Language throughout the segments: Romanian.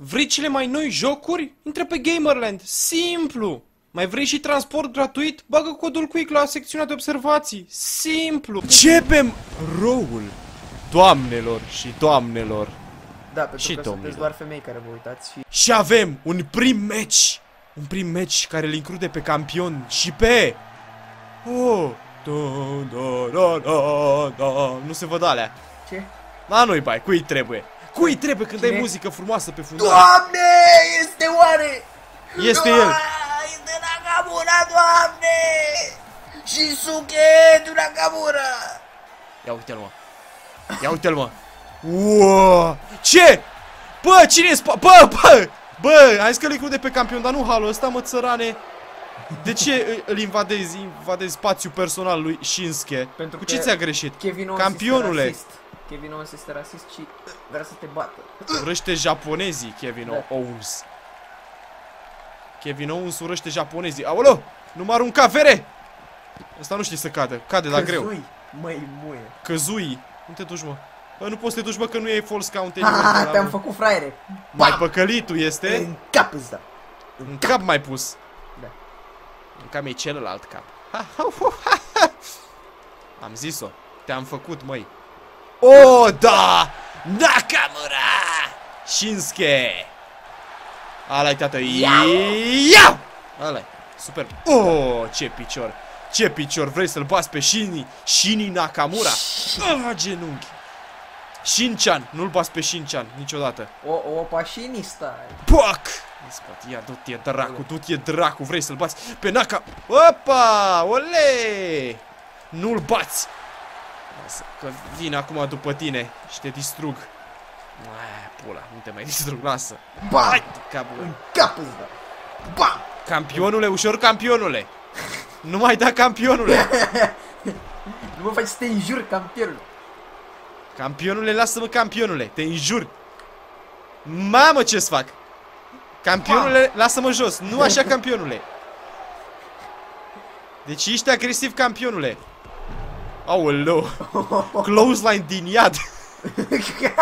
Vrei cele mai noi jocuri? Intră pe Gamerland. Simplu! Mai vrei și transport gratuit? Bagă codul Quick la secțiunea de observații. Simplu! Începem roul doamnelor și doamnelor. Da, pentru Și că domnilor. sunteți doar femei care vă uitați și... Și avem un prim match. Un prim match care îl include pe campion și pe... Oh! Da, da, da, da, da. Nu se văd alea. Ce? La noi, bai, cui trebuie? Cui trebuie când Cine? ai muzică frumoasă pe fundal? Doamne! Este oare? Este el. Doa- Este Nakamura, doamne! Și Suke de Nakamura! Ia uite-l, mă. Ia uite-l, mă. Wow! Ce? Bă, cine e spa... Bă, bă! Bă, ai zis că îl include pe campion, dar nu halul ăsta, mă, țărane. De ce î- îl invadezi, invadezi spațiul personal lui Shinsuke? Pentru Cu că ce ți-a greșit? Kevin Owens Campionule. este rasist. Kevin Owens este rasist și vrea să te bată. Urăște japonezii, Kevin Da. Owens. Kevin Owens urăște japonezii. Aolo! Nu mă arunca vere! Ăsta nu știe să cadă. Cade la greu. Căzui, Măi, muie. Căzui. Nu te duci, mă. Bă, nu poți să te duci, bă, că nu e false count Ha, anywhere, te-am mă. făcut fraiere. Mai Bam! păcălitul este. În cap îți da. În cap mai pus. Da. În cap e celălalt cap. Ha, ha, ha, ha, ha. Am zis-o. Te-am făcut, măi. Oh, da! Nakamura! Shinsuke! Ala-i, tată. Iau! Ala-i. Super. Oh, ce picior. Ce picior. Vrei să-l bați pe Shini? Shini Nakamura? Ah, genunchi. Shinchan. Nu-l bați pe Shinchan niciodată. O, o pașinista. Pac! În spate, ia, du-te dracu, du-te dracu, vrei să-l bați pe Naka... Opa, ole! Nu-l bați! Lasă, că vin acum după tine și te distrug. Aia, pula, nu te mai distrug, lasă. Bam! Hai, capul. În cap îți da. Bam! Campionule, ușor campionule. Nu mai da campionule. Nu mă faci să te înjur, campionul. Campionule, lasă-mă campionule, te înjur. Mamă, ce-ți fac? Campionule, lasă-mă jos, nu așa campionule. Deci ești agresiv campionule. Aoleu, close line din iad.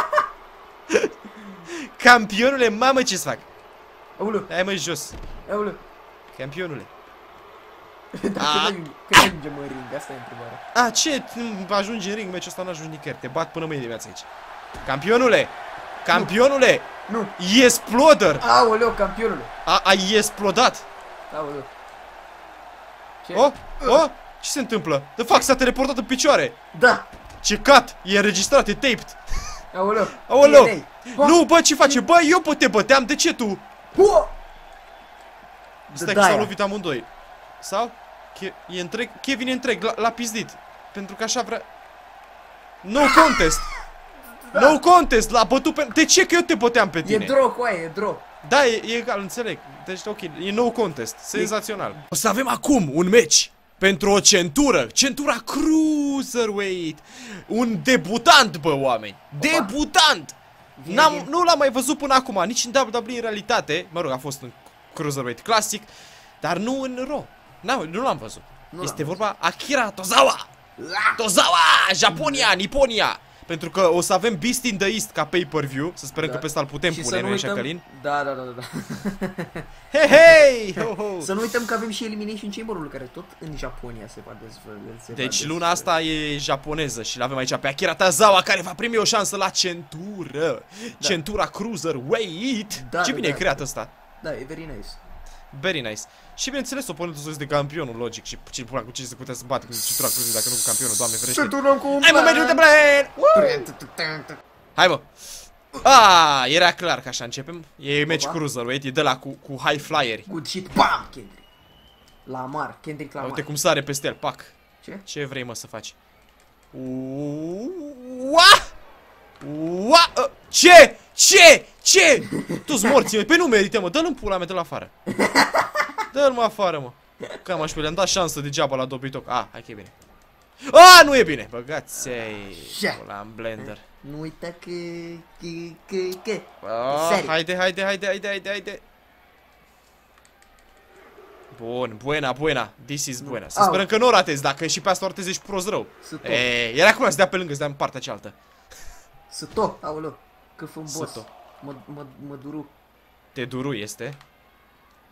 Campionule, mamă, ce-ți fac? Aulu, Hai mă jos, aulu. campionule. Dar A. când ajung- când ajungem în ring? Asta e întrebarea. A, ce? Nu Ajungi în ring, meciul ăsta n-ajungi nicăieri. Te bat până mâine dimineața aici. Campionule! Campionule! Nu. Exploder! Aoleu, campionule. A, ai explodat! Aoleu. Ce? Oh, oh, ce se întâmplă? The fuck, s-a teleportat în picioare! Da. Ce cat! E înregistrat, e taped! Aoleu. Aoleu! DNA. Ha. Nu, bă, ce face? Bă, eu pe te băteam, de ce tu? Hu! Stai că Daia. s-au lovit amândoi. Sau? Ke e întreg? Kevin e întreg, l-a- l-a pizdit. Pentru că așa vrea... No contest! No contest! L-a bătut pe... De ce? Că eu te băteam pe E tine. draw cu aia, e draw. Da, e, e egal, înțeleg. Deci, ok, e no contest. Senzațional. O să avem acum un meci pentru o centură. Centura Cruiserweight. Un debutant, bă, oameni. Debutant! Vine N-am, din- nu l-am mai văzut până acum, nici în WWE în realitate. Mă rog, a fost în Cruiserweight Classic, dar nu în Raw. N-am, nu l-am văzut. Nu este l-am vorba Akira Tozawa. Tozawa! Japonia, Niponia! Pentru că o să avem Beast in the East ca pay-per-view. Să sperăm Da. că pe ăsta îl putem Și pune, să nu nu așa, uităm... Călin? Da, da, da, da. da. Hei, hei! Ho, ho. Să nu uităm că avem și Elimination Chamber-ul care tot în Japonia se va dezvălui. se va Deci dezvălui. luna asta e japoneză și l-avem aici pe Akira Tozawa care va primi o șansă la centură. Centura Cruiserweight. Da, Ce da, bine e da. creat ăsta. Da, e very nice. Very nice. Și bineînțeles, oponentul său este campionul, logic. Și ce pula cu ce se putea să bată cu centura Cruiserweight dacă nu cu campionul, doamne ferește. turnăm cu un Hai mă, mediul de plan! Woo! Hai mă! Ah, era clar că așa începem. E match Opa. Cruiserweight, e de la cu, cu high flyeri. Good shit, bam, Kendrick. Lamar, Kendrick Lamar. Uite cum sare peste el, pac. Ce? Ce vrei mă să faci? Ua! Ua! Ă, Ce? Ce? Ce? Tu-ți morți, mă. Pe nu merită, mă. Dă-l în pula mea, dă-l afară. Dă-l mă afară, mă. Cam aș le-am dat șansă degeaba la Dobitoc. Ah, hai că e bine. Ah, nu e bine. Băgați-ai Așa. pula în blender. Nu uita că... că... că... că... Ah, Serie. haide, haide, haide, haide, haide, haide. Bun, buena, buena. This is buena. Să Au. sperăm că nu o ratezi. Dacă și pe asta o ratezi, ești prost rău. Să tot. E, era acum să dea pe lângă, să dea în partea cealaltă. Să tot, aoleu. Că fă boss. Să tot. Mă, mă, mă duru. Te duru este.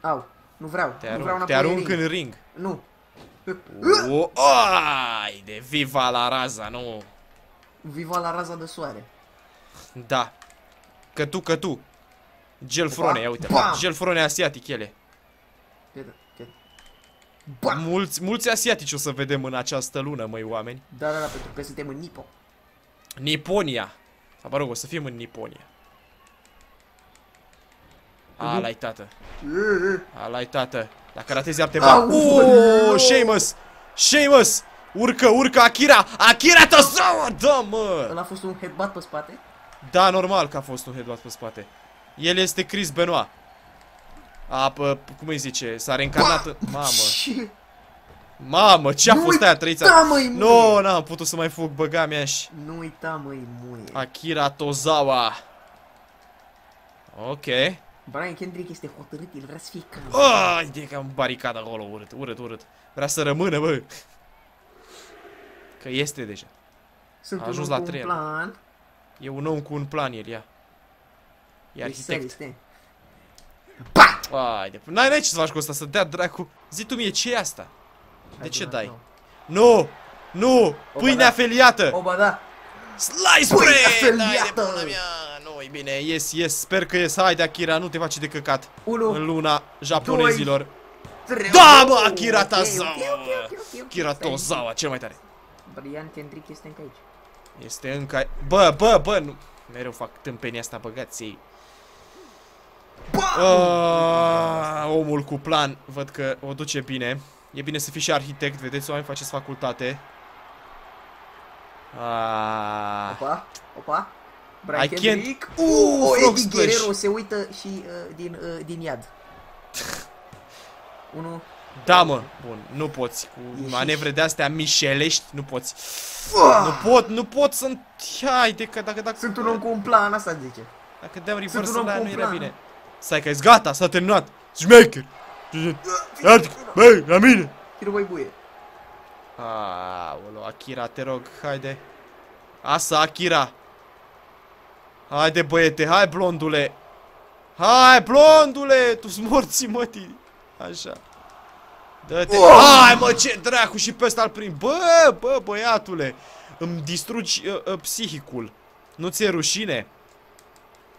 Au, nu vreau. Te nu arunc, vreau te înapoi arunc ring. în ring. Nu. O, ai de viva la raza, nu. Viva la raza de soare. Da. Că tu, că tu. Gel Opa. frone, ia uite. Bam! Gel frone asiatic ele. Iată, iată. Ba! Mulți, mulți asiatici o să vedem în această lună, măi oameni. Da, da, da, pentru că suntem în Nipo. Niponia. Sau mă rog, o să fim în Niponia. Mhm. Ala-i tată. Ala-i tată. Dacă ratezi iar te Au, bat. oleu! Oh, Sheamus! Sheamus! Urcă, urcă Akira! Akira Tozawa! Da, mă! Ăla a fost un headbutt pe spate. Da, normal că a fost un headbutt pe spate. El este Chris Benoit. A, pă, cum îi zice, s-a reîncarnat în... Mamă, Ce? Mamă, ce a Nu fost aia uita, trăița? măi, Nu, muie! n-am putut să mai fug, băga mea și... Nu uita, măi, muie. Akira Tozawa. Ok. Brian Kendrick este hotărât, el vrea să fie ca... Ai, de că am baricat acolo, urât, urât, urât. Vrea să rămână, bă. Că este deja. Sunt a un ajuns om la cu un trei. plan. E un om cu un plan, el, ia. E Deci, arhitect. este. Pa! Ai, de... N-ai n-ai ce să faci cu asta, să dea dracu. Zi tu mie, ce e asta? De Hai, ce da, dai? da. Nu! Nu! O, Pâine ba da. afeliată! O, ba da. Slice Pâine bread! Dai de afeliată! pula mea! Nu, e bine, ies, ies, sper că ies. Haide, Akira, nu te faci de căcat. Unu, În luna japonezilor. trei. Da, mă, Oh, Akira ok, ok, Tozawa, ok, bă. ok, ok, ok, Akira stai. Tozawa, cel mai tare. Brian Kendrick este încă aici. Este încă... ai- Bă, bă, bă, nu... Mereu fac tâmpenia asta, băgați ei. Ah, omul cu plan, văd că o duce bine. E bine să fii și arhitect, vedeți, oameni, faceți facultate. Ah, Opa, opa. Brian I can't- Kendrick. Uh, Uh, frog Eddie splash. Guerrero se uită și uh, din, uh, din iad. Unu. da, mă, bun, nu poți. Cu Ieși. manevre de-astea mișelești, nu poți. Fuah! Nu pot, nu pot să... Haide, că dacă, dacă... Sunt un om cu un plan, asta zice. Dacă deam Sunt reverse un om la cu nu un era plan. bine. Stai că e gata, s-a terminat. Șmecher. Iartă, băi, la mine. Chiru băi buie. Aolo, Akira, te rog, haide. Asa, Akira. Haide, băiete, hai, blondule. Hai, blondule, tu-ți morți, mătii. Așa. Dă-te. Hai, mă, ce dracu și pe ăsta al prim. Bă, bă, băiatule. Îmi distrugi uh, uh, psihicul. Nu ți-e rușine?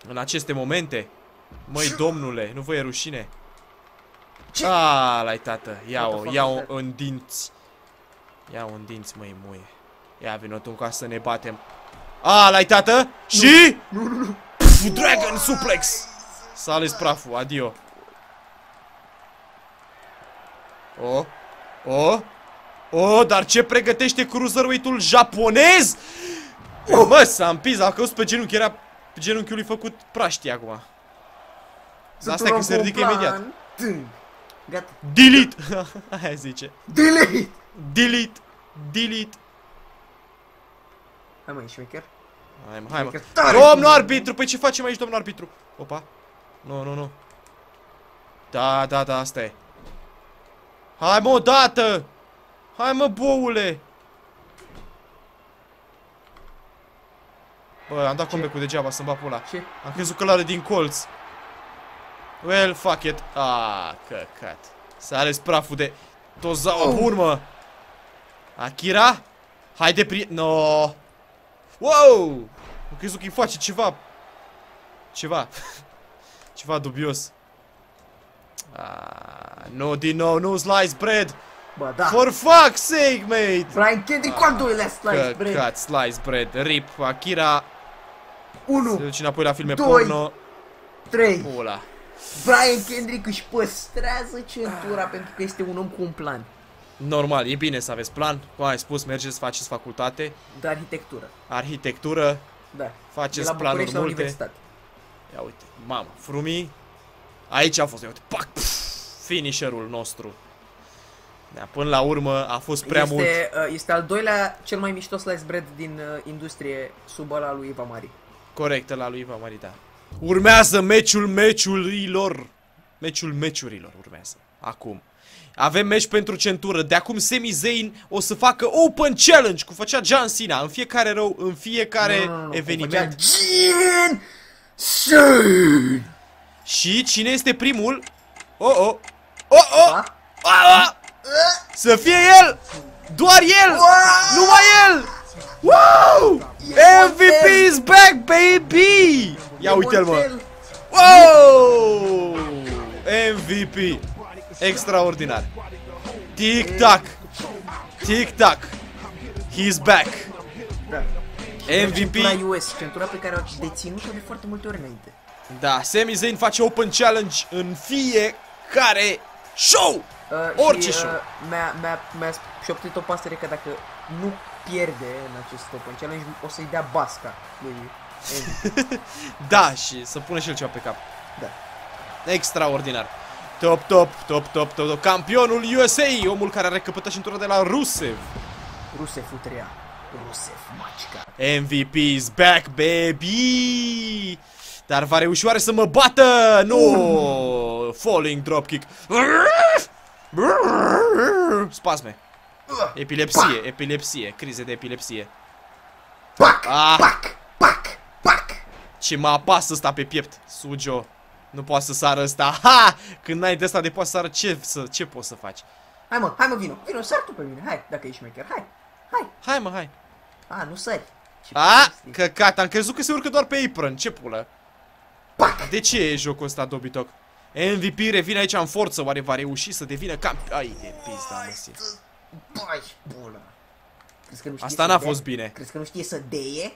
În aceste momente? Măi, domnule, nu vă e rușine? Ce? A, lai tată, ia-o, What the fuck ia-o is that? în dinți. Ia-o în dinți, măi, muie. Ia, vină tu ca să ne batem. A, lai tată? Și? Nu, nu, nu. Pf, Dragon suplex! S-a ales praful, adio. O, o, o, dar ce pregătește cruiserweight-ul japonez? Bă, s-a împins, a căzut pe genunchi, era pe genunchiul lui făcut praștie acum. Sunt Asta un e om că se cu un ridică imediat. plan. Tâng. Gata. Delete! Aia zice. Delete! Delete! Delete! Hai mă, șmecher. Hai mă, hai mă. Șmecher tare. Domnul arbitru, păi ce facem aici, domnul arbitru? Opa. Nu, nu, nu. Da, da, da, asta e. Hai mă, odată! Hai mă, boule! Bă, am dat comeback cu degeaba să-mi bat pula. Ce? Am crezut că l-are din colț. Well, fuck it. Ah, căcat. S-a ales praful de Tozawa, Oh. bun, mă. Akira? Haide, pri... No. Wow! Am crezut că îi face ceva... Ceva. ceva dubios. Ah, nu din nou, nu slice bread. Bă, da. For fuck's sake, mate. Brian Kendrick cu al doilea slice bread. Căcat, slice bread. Rip, Akira. Se 1, duce înapoi la filme Doi. porno. 3. Pula. Brian Kendrick își păstrează centura pentru că este un om cu un plan Normal, e bine să aveți plan. Cum ai spus, mergeți, faceți facultate, de arhitectură. arhitectură, Da. faceți de la planuri București la multe. universitate. Ia uite, mamă, frumii. Aici a fost, ia uite, pac, pf, finisherul nostru. Da, până la urmă a fost prea mult. este, uh, este al doilea cel mai mișto slice bread din uh, industrie sub ăla lui Eva Mari. Corect, la lui Iva Marita. Urmează meciul meciurilor. Meciul meciurilor urmează. Acum. Avem meci pentru centură. De acum Sami Zayn o să facă Open Challenge, cum făcea John Cena în fiecare rău, în fiecare Nu, nu, nu, nu, cum eveniment. făcea Jin Sane! Și cine este primul? Oh, oh. Oh, oh. Da? Ah, ah. Să fie el! Doar el! Numai el! Wow! MVP is back, baby! Ia uite-l, mă! Montel. Wow! MVP! Extraordinar! Tic-tac! Tic-tac! He's back! Da. MVP! Centura US, centura pe care o deținut-o de foarte multe ori înainte. Da, Sami Zayn face Open Challenge în fiecare show! Uh, Orice și, show. uh, mi-a, mi-a, mi-a șoptit o pasăre că dacă nu pierde în acest Open Challenge, o să-i dea basca lui MVP. Da, și să pune și el ceva pe cap. Da. Extraordinar. Top, top, top, top, top, top. Campionul USA, omul care a recăpătat centura de la Rusev. Rusev Utrea. Rusev Macica. MVP is back, baby! Dar va reuși oare să mă bată? Nu! Falling dropkick. Spasme. Epilepsie, epilepsie, crize de epilepsie. Pac! Ah. Pac! Pac! Pac! Ce mă apasă ăsta pe piept, Sujo. Nu poate să sară ăsta. Ha! Când n-ai de asta de poate să sară, ce, să, ce poți să faci? Hai mă, hai mă, vino, vino, sar tu pe mine, hai, dacă ești șmecher, hai, hai. Hai mă, hai. A, nu sari. Ce A, prostie. căcat, am crezut că se urcă doar pe apron, ce pulă? Pac! De ce e jocul ăsta, Dobitoc? MVP revine aici în forță, oare va reuși să devină camp... Ai de pizda, măsie. Bai, bună. Crezi că nu știe Asta să n-a dea? fost bine. Crezi că nu știe să deie?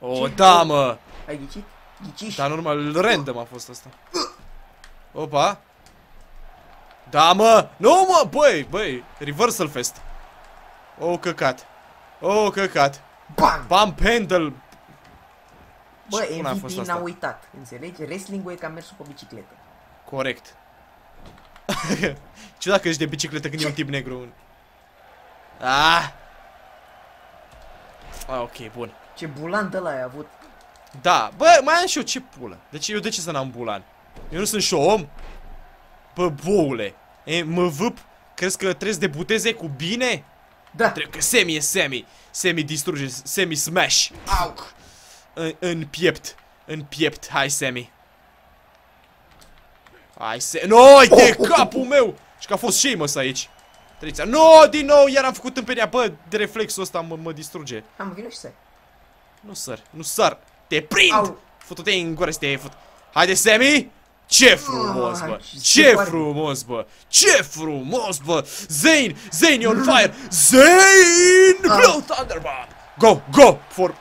O, Ce? da, mă! Ai ghicit? Ghiciși? Dar normal, random a fost asta. Opa! Da, mă! Nu, mă! Băi, băi! Reversal fest. O, căcat. O, căcat. Bam! Bump handle. Bă, Ce bun a fost MVP asta? n-a uitat, înțelegi? Wrestling-ul e ca mersul pe bicicletă. Corect. Ce dacă ești de bicicletă când e un tip negru? Ah! Ah, ok, bun. Ce bulan de la ai avut. Da, bă, mai am și eu ce pulă. Deci eu de ce să n-am bulan? Eu nu sunt și om? Bă, boule. E, mă vâp? Crezi că trebuie să debuteze cu bine? Da. Trebuie că Semi e Semi. Semi distruge, Semi smash. Au! În, în piept. În piept. Hai, Semi. Hai, Semi. No, de capul meu! Și că a fost Sheamus aici. Treceți. No, din nou, iar am făcut tâmpenia. Bă, de reflexul ăsta mă, mă distruge. Am vino și sari. Nu sar, nu sar. Te prind! Au. Futu-te în gură să te fut. Haide, Sammy! Ce frumos, Ah, bă! ce Ce foarte- frumos, bă! Ce frumos, bă! Zane! Zane e on fire! Zane! Ah. Blow Thunder, bă! Go, go! For...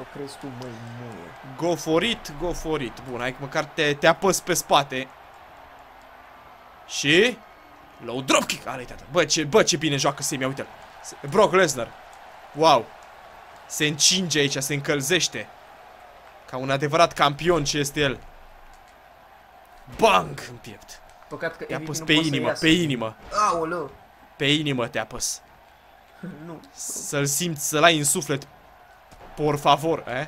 Ei, Să o crezi tu, măi, muie. Go for it, go for it. Bun, hai că măcar te, te apăs pe spate. Și... Low dropkick! Ale, tata. Bă, ce, bă, ce bine joacă Semi, uite-l. Brock Lesnar. Wow. Se încinge aici, se încălzește. Ca un adevărat campion ce este el. Bang! În piept. Păcat că Te MVP apăs nu pe poate să inimă, iasă. pe inimă. Aoleu. Pe inimă te apăs. Nu. Să-l simți, să-l ai în suflet. Por favor, eh?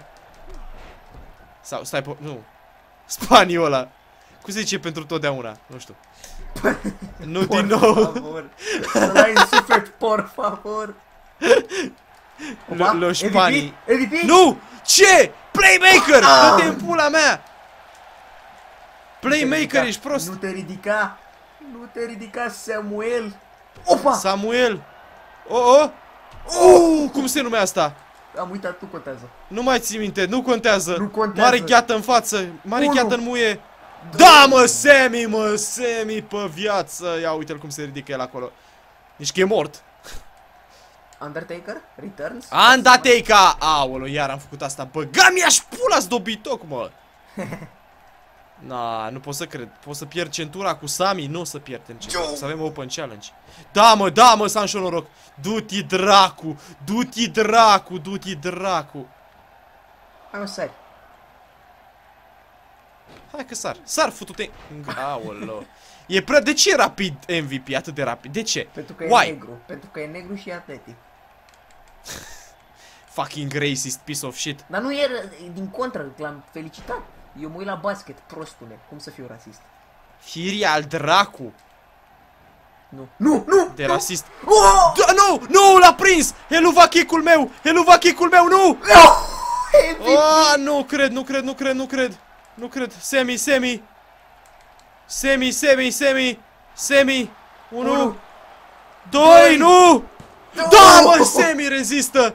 Sau, stai, po nu. Spaniola. Cum se zice pentru totdeauna? Nu știu. nu Por din nou. favor. Să-l ai în suflet, por favor. Lo- Opa, lo Spanii. MVP? MVP? Nu! Ce? Playmaker! Ah! Dă-te în pula mea! Nu te Playmaker, ridica. ești prost! Nu te ridica. Nu te ridica, Samuel. Opa! Samuel! Oh, oh! Oh, cum se numea asta? Am uitat, tu contează. Nu mai ții minte, nu contează. Nu contează. Mare gheată în față, mare Unu. gheată în muie. Da, mă, Semi, mă, Semi pe viață. Ia uite-l cum se ridică el acolo. Nici că e mort. Undertaker? Returns? Undertaker! Aolo, iar am făcut asta. Băga mi-aș pula-ți dobitoc, mă! Na, nu pot să cred. Pot să pierd centura cu Sami? Nu o să pierdem centura. Să avem Open Challenge. Da, mă, da, mă, Sancho noroc. Du-ti dracu, du-ti dracu, du-ti dracu. Hai mă, sari. Hai că sar. Sar, futu-te. Aolo. E prea... De ce e rapid MVP? Atât de rapid? De ce? Pentru că Why? e negru. Pentru că e negru și e atletic. Fucking racist piece of shit. Dar nu e e din contră, l-am felicitat. Eu mă uit la basket, prostule. Cum să fiu rasist? Firia al dracu Nu. Nu, nu! de rasist. Oh! Da, nu, nu, l-a prins! Heluva kick-ul meu! Heluva kick-ul meu, nu! No! MVP! Ah, nu cred, nu cred, nu cred, nu cred. Nu cred. Semi, semi. Semi, semi, semi. Semi. Unu. Unu. Doi, nu! Da, mă, semi rezistă!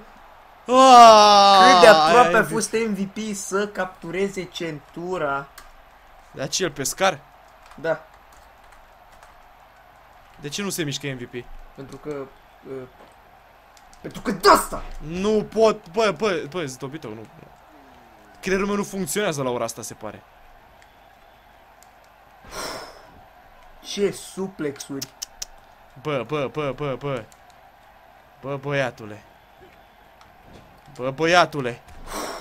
Aaaa, Cât de aproape a ai- fost MVP să captureze centura. Dar ce, el pescar? Da, De ce nu se mișcă MVP? pentru că... Uh, pentru că de asta! Nu pot, bă, bă, bă, Zitobito, nu. nu. Creierul meu nu funcționează la ora asta, se pare. Ce suplexuri! Bă, bă, bă, bă, bă. Bă, băiatule. Bă, băiatule.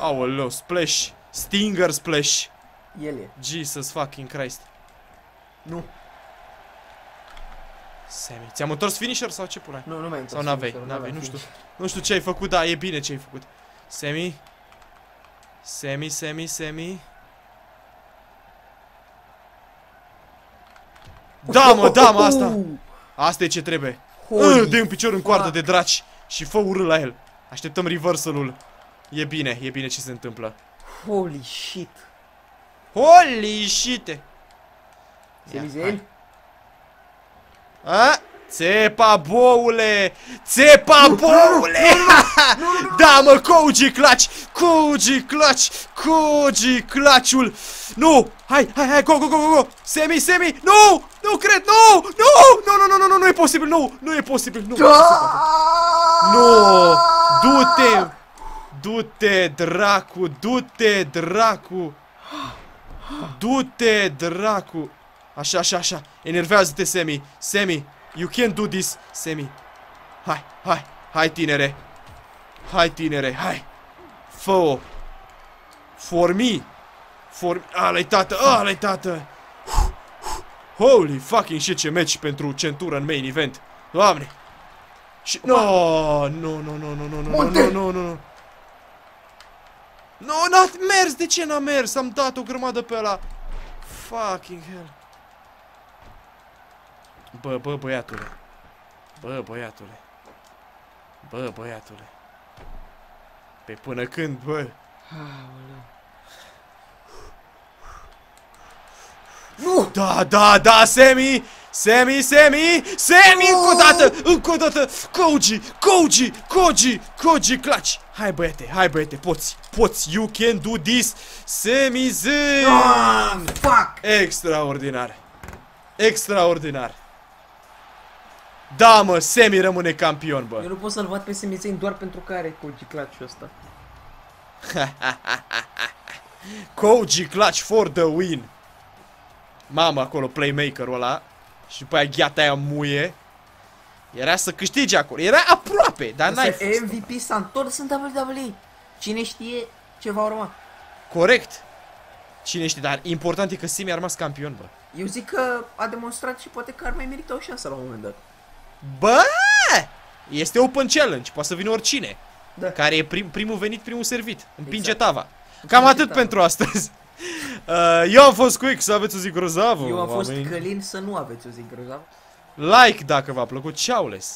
Aoleu, splash. Stinger splash. El e. Jesus fucking Christ. Nu, Sammy, ți-am întors finisher sau ce pula? nu, nu mai Sau n-avei, n-avei, nu știu. Nu știu ce ai făcut, da, e bine ce ai făcut. Semi. Semi, semi, semi. Da, mă, da, mă, asta. Asta e ce trebuie. Holy Dă un picior în coardă fuck. de draci și fă urât la el. Așteptăm reversal-ul. E bine, e bine ce se întâmplă. Holy shit! Holy shit! Semizen? A? Țepa, boule! Țepa, boule! Da, mă, Koji Clutch! Koji Clutch! Koji Clutch-ul! Nu! Hai, hai, hai, go, go, go, go, go! Semi, semi! Nu! Nu cred, nu! Nu! Nu, nu, nu, nu, nu, nu e posibil, nu! Nu e posibil, nu! Da! Nu! Du-te! Du-te, dracu! Du-te, dracu! Du-te, dracu! Așa, așa, așa. Enervează-te, Semi. Semi, you can do this. Semi. Hai, hai, hai, tinere. Hai, tinere, hai. Fă-o. For me. For... Ala-i tată, ala-i tată. Holy fucking shit, ce meci pentru centură în main event. Doamne. Și... No, nu, nu, nu, nu, nu, nu, Monte! nu, nu, nu, nu. Nu, n-a mers, de ce n-a mers? Am dat o grămadă pe ăla. Fucking hell. Bă, bă, băiatule. Bă, băiatule. Bă, băiatule. Pe până când, bă? Aoleu. Nu! Da, da, da, Semi! Semi, Semi! Semi, încă o dată! Încă o dată! Koji! Koji! Koji! Koji Clutch! Hai, băiete, hai, băiete, poți! Poți! You can do this! Semi Zen! Ah, fuck! Extraordinar! Extraordinar! Da, mă, Semi rămâne campion, bă! Eu nu pot să-l văd pe Semizen doar pentru că are Koji Clutch ăsta. Koji Clutch for the win! Mamă, acolo playmakerul ăla Și după aia gheata aia muie Era să câștige acolo Era aproape, dar n-ai Însă fost MVP s-a întors în WWE. Cine știe ce va urma? Corect Cine știe, dar important e că Simi a rămas campion, bă Eu zic că a demonstrat și poate că ar mai merita o șansă la un moment dat. Bă! Este open challenge, poate să vină oricine Da. Care e prim, primul venit, primul servit Împinge Exact. tava Cam atât tava. pentru astăzi Uh, eu am fost Quick, să aveți o zi grozavă Eu am fost oameni. Călin să nu aveți o zi grozavă. Like dacă v-a plăcut, ceaules